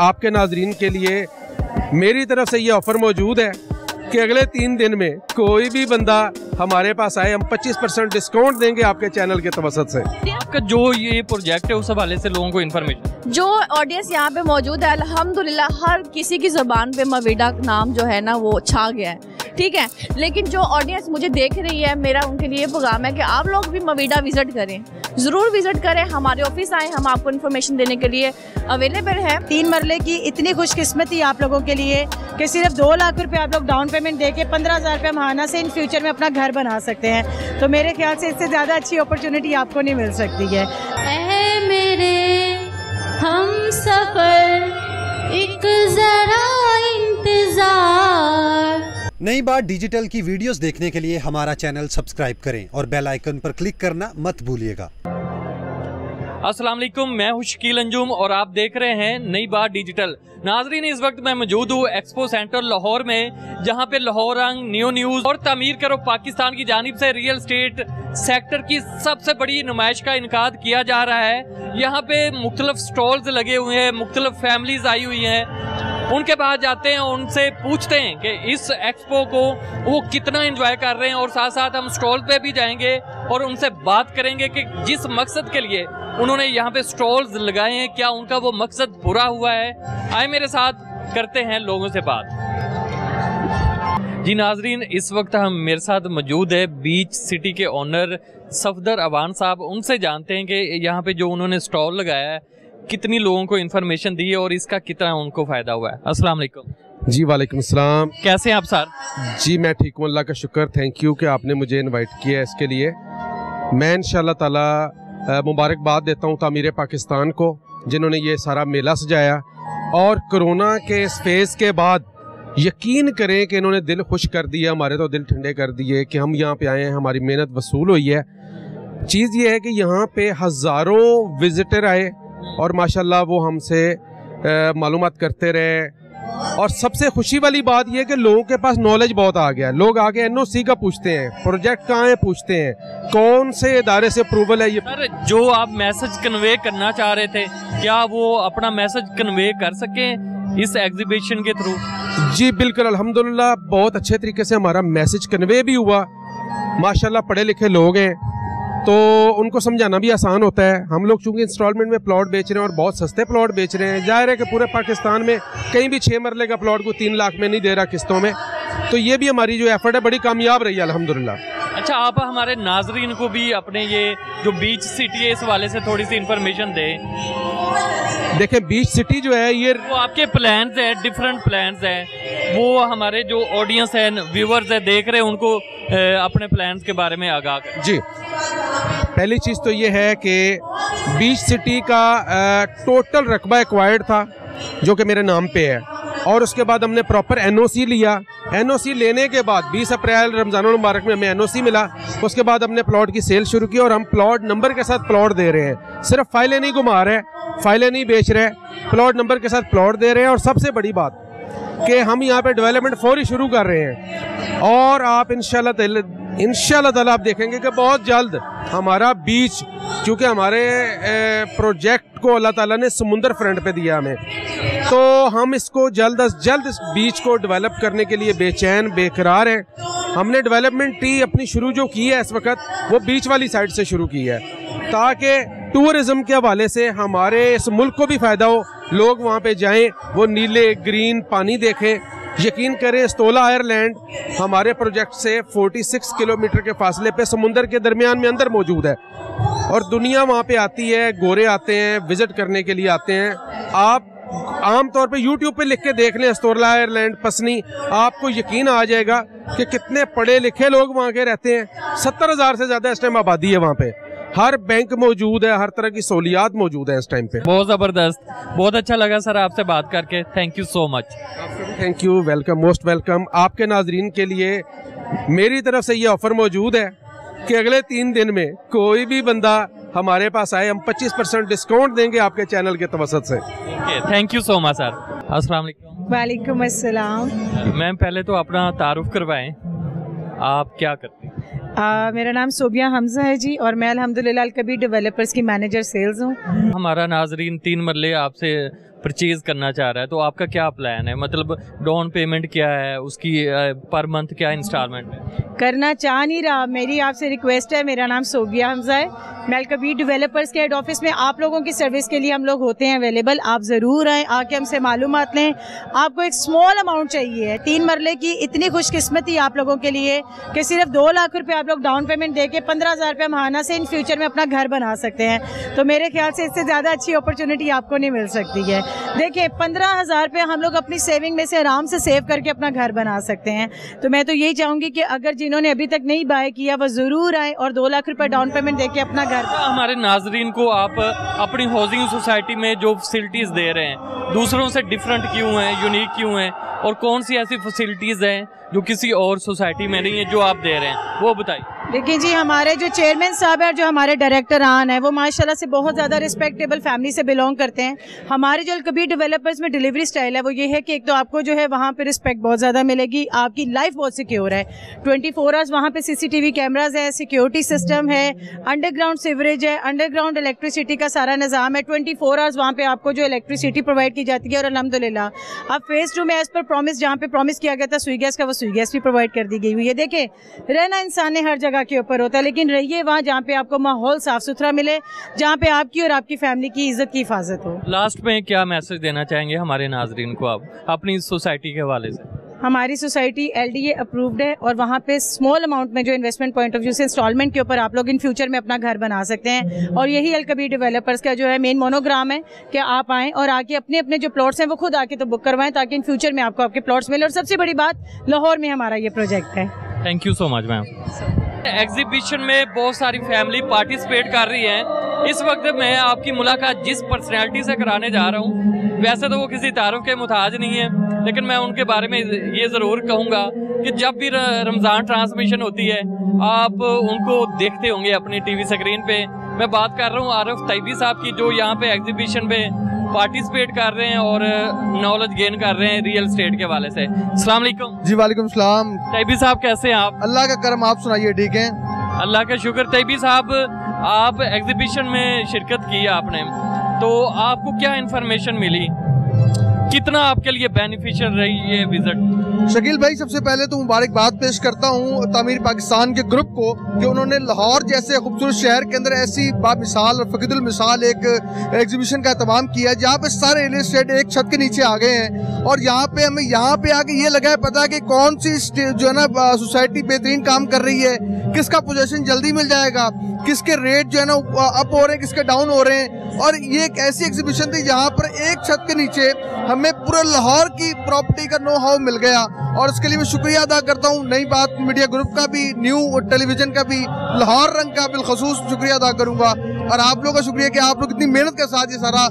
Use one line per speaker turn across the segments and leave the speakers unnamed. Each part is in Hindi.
आपके नाजरीन के लिए मेरी तरफ़ से ये ऑफ़र मौजूद है कि अगले तीन दिन में कोई भी बंदा हमारे पास आए हम 25 परसेंट डिस्काउंट देंगे आपके चैनल के तवसत से।
आपका जो ये प्रोजेक्ट है उस हवाले से लोगों को इन्फॉर्मेशन
जो ऑडियंस यहाँ पे मौजूद है अल्हम्दुलिल्लाह हर किसी की ज़बान पे मवेडा नाम जो है ना वो छा गया है। ठीक है? लेकिन जो ऑडियंस मुझे देख रही है मेरा उनके लिए प्रोग्राम है कि आप लोग भी मवीडा विज़िट करें। ज़रूर विज़िट करें हमारे ऑफ़िस आए हम आपको इन्फॉर्मेशन देने के लिए अवेलेबल है।
तीन मरले की इतनी खुशकिस्मती आप लोगों के लिए कि सिर्फ़ दो लाख रुपए आप लोग डाउन पेमेंट दे के पंद्रह हज़ार रुपये महाना से इन फ्यूचर में अपना घर बना सकते हैं। तो मेरे ख्याल से इससे ज़्यादा अच्छी अपॉर्चुनिटी आपको नहीं मिल सकती है।
मेरे हम सफ़र एक जरा इंतज़ार।
नई बात डिजिटल की वीडियोस देखने के लिए हमारा चैनल सब्सक्राइब करें और बेल आइकन पर क्लिक करना मत भूलिएगा।
अस्सलाम वालेकुम, मैं हूँ शकील अंजुम और आप देख रहे हैं नई बात डिजिटल। नाजरीन, इस वक्त मैं मौजूद हूँ एक्सपो सेंटर लाहौर में, जहाँ पे लाहौर रंग न्यू न्यूज़ और तमीर करो पाकिस्तान की जानिब से रियल स्टेट सेक्टर की सबसे बड़ी नुमाइश का इनका किया जा रहा है। यहाँ पे मुख्तलिफ़ स्टॉल्स लगे हुए हैं, मुख्तलिफ़ फैमिलीज़ आई हुई हैं। उनके पास जाते हैं और उनसे पूछते हैं कि इस एक्सपो को वो कितना एंजॉय कर रहे हैं और साथ साथ हम स्टॉल पे भी जाएँगे और उनसे बात करेंगे कि जिस मकसद के लिए उन्होंने यहाँ पे स्टॉल्स लगाए हैं, क्या उनका वो मकसद पूरा हुआ है? आए मेरे साथ, करते हैं लोगों से बात। जी नाजरीन, इस वक्त हम मेरे साथ मौजूद है बीच सिटी के ओनर सफदर अवान साहब। उनसे जानते हैं कि यहाँ पे जो उन्होंने स्टॉल लगाया है कितनी लोगों को इन्फॉर्मेशन दी है और इसका कितना उनको फ़ायदा हुआ है? अस्सलाम वालेकुम
जी वालेकुम सलाम।
कैसे हैं आप सर?
जी मैं ठीक हूँ अल्लाह का शुक्र थैंक यू कि आपने मुझे इनवाइट किया है इसके लिए। मैं इन ताला मुबारकबाद देता हूँ तामीर पाकिस्तान को जिन्होंने ये सारा मेला सजाया। और कोरोना के इस फ़ेज़ के बाद यकीन करें कि इन्होंने दिल खुश कर दिया हमारे तो दिल ठंडे कर दिए कि हम यहाँ पे आए हैं हमारी मेहनत वसूल हुई है। चीज़ ये है कि यहाँ पे हज़ारों विज़िटर आए और माशाल्लाह वो हमसे मालूम करते रहे। और सबसे खुशी वाली बात यह कि लोगों के पास नॉलेज बहुत आ गया लोग आगे एनओसी का पूछते हैं प्रोजेक्ट कहाँ है पूछते हैं। कौन से इदारे से अप्रूवल है ये?
सर जो आप मैसेज कन्वे करना चाह रहे थे क्या वो अपना मैसेज कन्वे कर सके इस एग्जीबिशन के थ्रू
जी बिल्कुल अल्हम्दुलिल्लाह बहुत अच्छे तरीके से हमारा मैसेज कन्वे भी हुआ। माशाल्लाह पढ़े लिखे लोग हैं। तो उनको समझाना भी आसान होता है। हम लोग चूँकि इंस्टॉलमेंट में प्लॉट बेच रहे हैं और बहुत सस्ते प्लॉट बेच रहे हैं, ज़ाहिर है कि पूरे पाकिस्तान में कहीं भी छः मरले का प्लॉट को तीन लाख में नहीं दे रहा किस्तों में। तो ये भी हमारी जो एफर्ट है बड़ी कामयाब रही है अलहमदिल्ला
अच्छा आप हमारे नाजरीन को भी अपने ये जो बीच सिटी है इस वाले से थोड़ी सी इंफॉर्मेशन दें।
देखें बीच सिटी जो है ये
वो आपके प्लान्स हैं डिफरेंट प्लान्स हैं। वो हमारे जो ऑडियंस है व्यूवर्स है देख रहे हैं उनको अपने प्लान्स के बारे में आगाह
जी। पहली चीज़ तो ये है कि बीच सिटी का टोटल रकबा एक्वायर्ड था जो कि मेरे नाम पे है। और उसके बाद हमने प्रॉपर एनओसी लिया। एनओसी लेने के बाद 20 अप्रैल रमज़ान मुबारक में हमें एनओसी मिला। उसके बाद हमने प्लॉट की सेल शुरू की और हम प्लॉट नंबर के साथ प्लॉट दे रहे हैं। सिर्फ़ फाइलें नहीं घुमा रहे फाइलें नहीं बेच रहे प्लॉट नंबर के साथ प्लॉट दे रहे हैं। और सबसे बड़ी बात कि हम यहाँ पे डेवलपमेंट फौरी शुरू कर रहे हैं। और आप इनशाला इनशाला ताला आप देखेंगे कि बहुत जल्द हमारा बीच क्योंकि हमारे प्रोजेक्ट को अल्लाह ताला ने समुंदर फ्रंट पे दिया हमें तो हम इसको जल्द अज जल्द इस बीच को डेवलप करने के लिए बेचैन, बेकरार हैं। हमने डेवलपमेंट टी अपनी शुरू जो की है इस वक्त, वो बीच वाली साइड से शुरू की है, ताकि टूरिज़्म के हवाले से हमारे इस मुल्क को भी फ़ायदा हो, लोग वहाँ पे जाएँ, वो नीले ग्रीन पानी देखें यकीन करें स्तोला आयरलैंड हमारे प्रोजेक्ट से 46 किलोमीटर के फासले पे समुंदर के दरमियान में अंदर मौजूद है। और दुनिया वहाँ पे आती है, गोरे आते हैं, विज़िट करने के लिए आते हैं। आप आम तौर पे यूट्यूब पे लिख के देख लें स्तोला आयरलैंड, पसनी। आपको यकीन आ जाएगा कि कितने पढ़े लिखे लोग वहाँ के रहते हैं। सत्तर हज़ार से ज़्यादा इस टाइम आबादी है वहाँ पे। हर बैंक मौजूद है हर तरह की सहूलियात मौजूद है इस टाइम पे।
बहुत ज़बरदस्त। बहुत अच्छा लगा सर आपसे बात करके। Thank you so much
thank you welcome most welcome आपके नाजरीन के लिए मेरी तरफ़ से ये ऑफ़र मौजूद है कि अगले तीन दिन में कोई भी बंदा हमारे पास आए हम 25 परसेंट डिस्काउंट देंगे आपके चैनल के तवसत से।
Thank you so much sir अस्सलाम
वालेकुम अस्सलाम।
मैम पहले तो अपना तारुफ करवाएँ। आप क्या करते हैं?
आ, मेरा नाम सोबिया हमजा है जी और मैं अलहमदिल्ला कभी डेवलपर्स की मैनेजर सेल्स हूँ।
हमारा नाजरीन तीन मरले आपसे परचेज करना चाह रहा है तो आपका क्या प्लान है? मतलब डाउन पेमेंट क्या है? उसकी पर मंथ क्या इंस्टॉलमेंट है
करना चाह नहीं रहा। मेरी आपसे रिक्वेस्ट है, मेरा नाम सोबिया हमजा है। मैं कबीर डेवलपर्स के हेड ऑफ़िस में आप लोगों की सर्विस के लिए हम लोग होते हैं अवेलेबल आप ज़रूर आएँ, आके हमसे मालूम लें। आपको एक स्मॉल अमाउंट चाहिए। तीन मरले की इतनी खुशकिस्मती आप लोगों के लिए कि सिर्फ़ दो लाख रुपए आप लोग डाउन पेमेंट दे के पंद्रह हज़ार रुपये महाना से इन फ्यूचर में अपना घर बना सकते हैं। तो मेरे ख्याल से इससे ज़्यादा अच्छी अपॉर्चुनिटी आपको नहीं मिल सकती है। देखिए, पंद्रह हज़ार रुपये हम लोग अपनी सेविंग में से आराम से सेव करके अपना घर बना सकते हैं। तो मैं तो यही चाहूँगी कि अगर जिन्होंने अभी तक नहीं बाय किया, वो ज़रूर आए और दो लाख रुपए डाउन पेमेंट दे के अपना घर
हमारे नाजरीन को आप अपनी हाउसिंग सोसाइटी में जो फैसिलिटीज़ दे रहे हैं, दूसरों से डिफरेंट क्यों हैं यूनिक क्यों हैं, और कौन सी ऐसी फैसिलिटीज़ हैं जो किसी और सोसाइटी में नहीं है, जो आप दे रहे हैं? वो बताइए।
देखिए जी, हमारे जो चेयरमैन साहब है जो हमारे डायरेक्टर आन है, वो माशाल्लाह से बहुत ज़्यादा रिस्पेक्टेबल फैमिली से बिलोंग करते हैं। हमारे जो कबीर डेवलपर्स में डिलीवरी स्टाइल है, वो ये है कि एक तो आपको जो है वहाँ पे रिस्पेक्ट बहुत ज़्यादा मिलेगी, आपकी लाइफ बहुत सिक्योर है। ट्वेंटी फोर आवर्स वहाँ पे सीसीटीवी कैमराज है सिक्योरिटी सिस्टम है अंडरग्राउंड सीवरेज है अंडरग्राउंड इलेक्ट्रिसिटी का सारा निज़ाम है। ट्वेंटी फोर आवर्स वहाँ पे आपको जो इलेक्ट्रिसिटी प्रोवाइड की जाती है और अलहमदिल्ला अब फ़ेज़ टू में एज़ पर प्रॉमिस जहाँ पे प्रॉमिस किया गया था सुई गैस का, वो सुई गैस भी प्रोवाइड कर दी गई हुई है। देखे रहना इंसान ने हर जगह के ऊपर होता है। लेकिन रहिए वहाँ जहाँ पे आपको माहौल साफ़ सुथरा मिले जहाँ पे आपकी और आपकी फैमिली की इज़्ज़त की हिफाजत हो।
लास्ट में क्या मैसेज देना चाहेंगे हमारे नाजरीन को आप अपनी सोसाइटी के हवाले से?
हमारी society L D A approved है और वहाँ पे स्मॉल अमाउंट में जो इन्वेस्टमेंट पॉइंट ऑफ़ व्यू से इंस्टॉलमेंट के ऊपर आप लोग इन फ्यूचर में अपना घर बना सकते हैं। और यही एल कबीर डेवलपर्स का जो है मेन मोनोग्राम है कि आप आएँ और आके अपने अपने जो प्लॉट्स हैं वो खुद आके तो बुक करवाएँ ताकि इन फ्यूचर में आपको आपके प्लॉट्स मिले। और सबसे बड़ी बात लाहौर में हमारा ये प्रोजेक्ट है।
Thank you so much ma'am exhibition में बहुत सारी फैमिली पार्टिसिपेट कर रही है। इस वक्त मैं आपकी मुलाकात जिस पर्सनैलिटी से कराने जा रहा हूँ, वैसे तो वो किसी तारुफ के मुताज नहीं है, लेकिन मैं उनके बारे में ये ज़रूर कहूँगा कि जब भी रमज़ान ट्रांसमिशन होती है, आप उनको देखते होंगे अपनी टीवी स्क्रीन पे। मैं बात कर रहा हूँ आरफ तैबी साहब की, जो यहाँ पे एग्जीबिशन पे पार्टिसिपेट कर रहे हैं और नॉलेज गेन कर रहे हैं रियल स्टेट के वाले से। वालेकुम।
जी वालेकुम सलाम।
तैबी साहब कैसे हैं आप?
अल्लाह का करम आप सुनाइए ठीक है?
अल्लाह का शुक्र। तैबी साहब आप एग्जीबिशन में शिरकत की आपने। तो आपको क्या इन्फॉर्मेशन मिली? कितना आपके लिए बेनिफिशियल रही ये विज़िट
शकील भाई, सबसे पहले तो मुबारकबाद पेश करता हूँ तमीर पाकिस्तान के ग्रुप को कि उन्होंने लाहौर जैसे खूबसूरत शहर के अंदर ऐसी बामिसाल और फ़कीदुल मिसाल एक एग्जीबिशन का अहतमाम किया जहाँ पे सारे रियल स्टेट एक छत के नीचे आ गए हैं। और यहाँ पे हमें, यहाँ पे आके ये लगा है पता कि कौन सी जो है ना सोसाइटी बेहतरीन काम कर रही है, किसका पोजेशन जल्दी मिल जाएगा। किसके रेट जो है ना अप हो रहे हैं किसके डाउन हो रहे हैं। और ये एक ऐसी एग्जीबिशन थी जहाँ पर एक छत के नीचे हमें पूरे लाहौर की प्रॉपर्टी का नो हाउ मिल गया। और इसके लिए मैं शुक्रिया अदा करता हूँ। नई बात मीडिया ग्रुप का भी न्यू टेलीविज़न का भी लाहौर रंग का बिलखसूस शुक्रिया अदा करूँगा। और आप लोगों का शुक्रिया कि आप लोग इतनी मेहनत के साथ ये सारा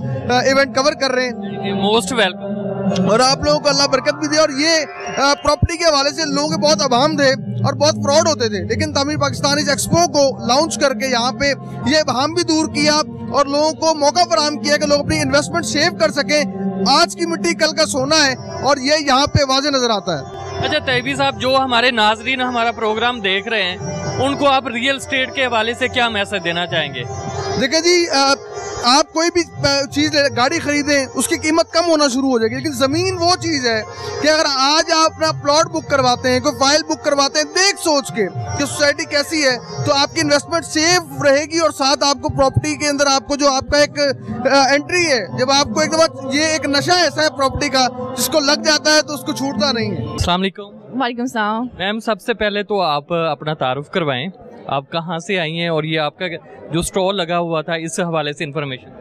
इवेंट कवर कर रहे हैं।
मोस्ट वेलकम
और आप लोगों को अल्लाह बरकत भी दे। और ये प्रॉपर्टी के हवाले से लोग बहुत अभाम थे। और बहुत फ्रॉड होते थे। लेकिन तमिल पाकिस्तान एक्सपो को लॉन्च करके यहाँ पे ये अभाम भी दूर किया और लोगों को मौका फराम किया कि लोग अपनी इन्वेस्टमेंट सेव कर सकें। आज की मिट्टी कल का सोना है और ये यहाँ पे वाजे नज़र आता है।
अच्छा तैबी साहब जो हमारे नाजरीन हमारा प्रोग्राम देख रहे हैं उनको आप रियल स्टेट के हवाले से क्या मैसेज देना चाहेंगे?
देखिए जी आप कोई भी चीज़ गाड़ी खरीदें उसकी कीमत कम होना शुरू हो जाएगी लेकिन ज़मीन वो चीज़ है कि अगर आज आप अपना प्लॉट बुक करवाते हैं कोई फ़ाइल बुक करवाते हैं देख सोच के कि सोसाइटी कैसी है तो आपकी इन्वेस्टमेंट सेफ़ रहेगी और साथ आपको प्रॉपर्टी के अंदर आपको जो आपका एक एंट्री है जब आपको एक दफ़ा ये एक नशा ऐसा है प्रॉपर्टी का जिसको लग जाता है तो उसको छूटता नहीं है।
वालेकुम सलाम।
मैम सबसे पहले तो आप अपना तारुफ करवाएँ। आप कहाँ से आई हैं और ये आपका जो स्टॉल लगा हुआ था, इस हवाले से इन्फॉर्मेशन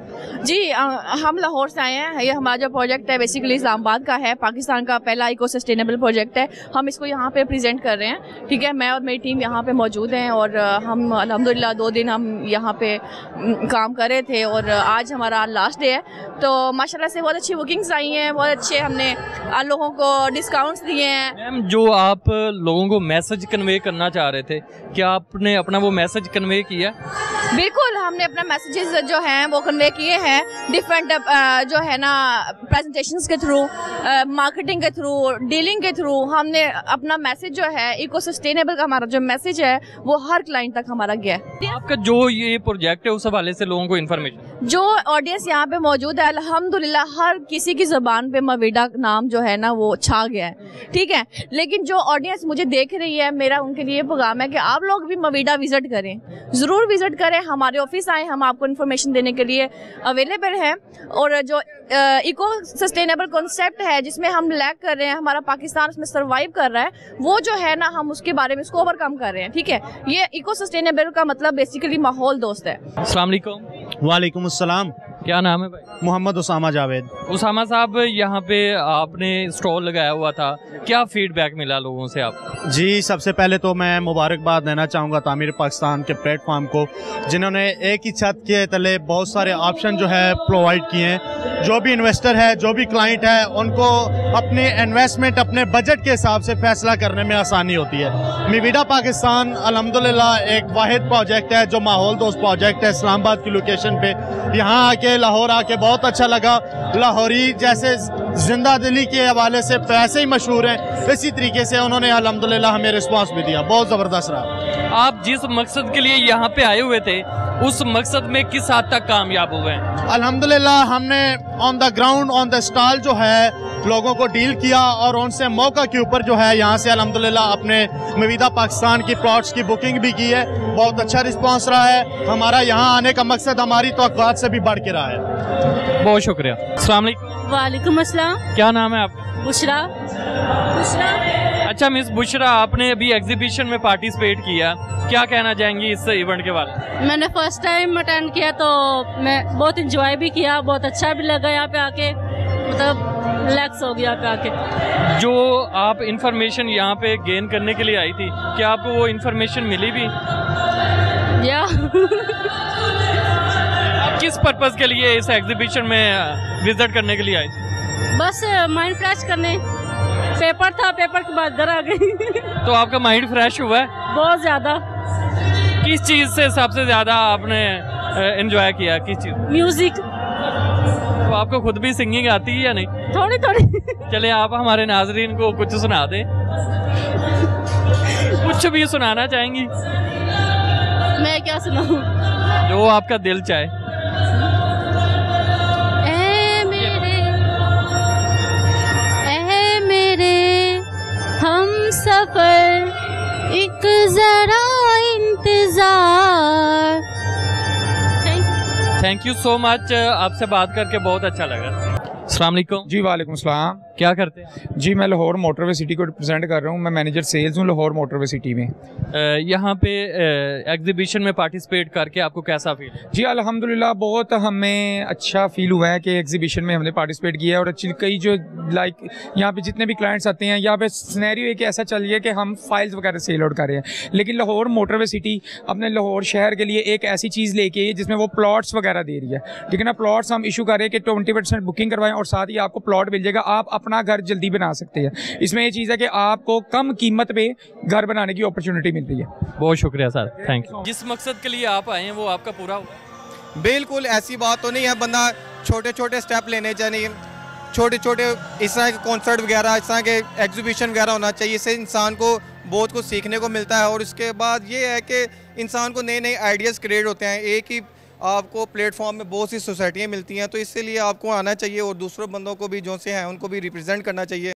जी आ, हम लाहौर से आए हैं। ये हमारा जो प्रोजेक्ट है बेसिकली इस्लामाबाद का है। पाकिस्तान का पहला इको सस्टेनेबल प्रोजेक्ट है। हम इसको यहाँ पे प्रेजेंट कर रहे हैं। ठीक है मैं और मेरी टीम यहाँ पे मौजूद हैं और हम अलहमदिल्ला दो दिन हम यहाँ पे काम कर रहे थे और आज हमारा लास्ट डे है। तो माशाल्लाह से बहुत अच्छी बुकिंग्स आई हैं बहुत अच्छे हमने लोगों को डिस्काउंट्स दिए हैं।
मैम जो आप लोगों को मैसेज कन्वे करना चाह रहे थे क्या आपने अपना वो मैसेज कन्वे किया?
बिल्कुल हमने अपना मैसेजेस जो हैं वो कन्वे किए हैं डिफरेंट जो है ना प्रेजेंटेशंस के थ्रू मार्केटिंग के थ्रू डीलिंग के थ्रू हमने अपना मैसेज जो है इको सस्टेनेबल का हमारा जो मैसेज है वो हर क्लाइंट तक हमारा गया है।
आपका जो ये प्रोजेक्ट है उस हवाले से लोगों को इन्फॉर्मेशन
जो ऑडियंस यहाँ पे मौजूद है अल्हम्दुलिल्लाह हर किसी की ज़बान पे मवीडा नाम जो है ना वो छा गया है। ठीक है? लेकिन जो ऑडियंस मुझे देख रही है मेरा उनके लिए प्रोग्राम है कि आप लोग भी मवीडा विज़िट करें। ज़रूर विज़िट करें। हमारे ऑफ़िस आए हम आपको इन्फॉर्मेशन देने के लिए अवेलेबल हैं। और जो इको सस्टेनेबल कॉन्सेप्ट है जिसमें हम लैक कर रहे हैं हमारा पाकिस्तान उसमें सर्वाइव कर रहा है वो जो है ना हम उसके बारे में उसको ओवरकम कर रहे हैं ठीक है? ये इको सस्टेनेबल का मतलब बेसिकली माहौल दोस्त है।
अस्सलाम वालेकुम
वालेकुम अस्सलाम।
क्या नाम है भाई?
मोहम्मद उसामा जावेद।
उसामा साहब यहाँ पे आपने स्टॉल लगाया हुआ था। क्या फीडबैक मिला लोगों से आप?
जी सबसे पहले तो मैं मुबारकबाद देना चाहूँगा तामीर पाकिस्तान के प्लेटफॉर्म को जिन्होंने एक ही छत के तले बहुत सारे ऑप्शन जो है प्रोवाइड किए हैं। जो भी इन्वेस्टर है जो भी क्लाइंट है उनको अपने इन्वेस्टमेंट अपने बजट के हिसाब से फैसला करने में आसानी होती है। मिविडा पाकिस्तान अलहमदिल्ला एक वाद प्रोजेक्ट है जो माहौल दोस्त प्रोजेक्ट है इस्लामाबाद की लोकेशन पे। यहाँ आके लाहौर आके बहुत अच्छा लगा। लाहौरी जैसे ज़िंदा दिली के हवाले से पैसे ही मशहूर हैं। इसी तरीके से उन्होंने अलहमदिल्ला हमें रिस्पांस भी दिया। बहुत ज़बरदस्त रहा।
आप जिस मकसद के लिए यहाँ पे आए हुए थे उस मकसद में किस हद तक कामयाब हुए हैं?
अल्हम्दुलिल्लाह हमने on the ground on the stall जो है लोगों को डील किया और उनसे मौका के ऊपर जो है यहाँ से अलहमदिल्ला अपने मवीदा पाकिस्तान की प्लॉट्स की बुकिंग भी की है। बहुत अच्छा रिस्पांस रहा है। हमारा यहाँ आने का मकसद हमारी तो से भी बढ़ के रहा है।
बहुत शुक्रिया। अस्सलाम वालेकुम।
वालेकुम अस्सलाम।
क्या नाम है आपका?
बुशरा। बुशरा।
अच्छा मिस बुशरा आपने अभी एग्जीबिशन में पार्टिसिपेट किया। क्या कहना चाहेंगी इस इवेंट के बारे में?
मैंने फ़र्स्ट टाइम अटेंड किया तो मैं बहुत इंजॉय भी किया बहुत अच्छा भी लगा यहाँ पे आके। मतलब रिलैक्स हो गया यहाँ पे आके।
जो आप इंफॉर्मेशन यहाँ पे गेन करने के लिए आई थी क्या आपको वो इन्फॉर्मेशन मिली भी?
या
आप किस पर्पज के लिए इस एग्जीबिशन में विज़िट करने के लिए आई? थी
बस माइंड फ्रेश करने। पेपर था पेपर के बाद घर आ गई।
तो आपका माइंड फ्रेश हुआ? है
बहुत ज़्यादा।
किस चीज़ से सबसे ज़्यादा आपने एंजॉय किया? किस चीज़?
म्यूज़िक
तो आपको खुद भी सिंगिंग आती है या नहीं?
थोड़ी थोड़ी।
चले आप हमारे नाजरीन को कुछ सुना दें। कुछ भी सुनाना चाहेंगी?
मैं क्या सुनाऊँ?
जो आपका दिल चाहे।
सफ़र एक जरा इंतज़ार।
थैंक यू सो मच आपसे बात करके बहुत अच्छा लगा। वालेकुम।
जी वालेकुम सलाम
क्या करते हैं?
जी मैं लाहौर मोटरवे सिटी को रिप्रेजेंट कर रहा हूँ। मैं मैनेजर सेल्स हूँ लाहौर मोटरवे सिटी में।
यहाँ पे एग्जीबिशन में पार्टिसिपेट करके आपको कैसा फील है?
जी अल्हम्दुलिल्लाह बहुत हमें अच्छा फील हुआ है कि एग्जीबिशन में हमने पार्टिसिपेट किया है और अच्छी कई जो लाइक यहाँ पे जितने भी क्लाइंट्स आते हैं यहाँ पे स्नैरियो एक ऐसा चल रही है कि हम फाइल्स वगैरह सेल आउट कर रहे हैं। लेकिन लाहौर मोटरवे सिटी अपने लाहौर शहर के लिए एक ऐसी चीज़ लेके आई है जिसमें वो प्लॉट्स वगैरह दे रही है। ठीक है ना? प्लॉट्स हम इशू कर रहे हैं कि ट्वेंटी बुकिंग करवाएँ और साथ ही आपको प्लॉट मिल जाएगा। आप अपना घर जल्दी बना सकते हैं। इसमें ये चीज़ है कि आपको कम कीमत पे घर बनाने की अपॉर्चुनिटी मिल रही है।
बहुत शुक्रिया सर। थैंक यू जिस मकसद के लिए आप आए हैं वो आपका पूरा हुआ
बिल्कुल ऐसी बात तो नहीं है। बंदा छोटे छोटे स्टेप लेने चाहिए छोटे छोटे इस तरह के कॉन्सर्ट वगैरह इस तरह के एग्जीबिशन वगैरह होना चाहिए। इससे इंसान को बहुत कुछ सीखने को मिलता है। और उसके बाद ये है कि इंसान को नए नए आइडियाज़ क्रिएट होते हैं। एक ही आपको प्लेटफॉर्म में बहुत सी सोसाइटियाँ मिलती हैं तो इसलिए आपको आना चाहिए और दूसरों बंदों को भी, जो से हैं, उनको भी रिप्रेजेंट करना चाहिए।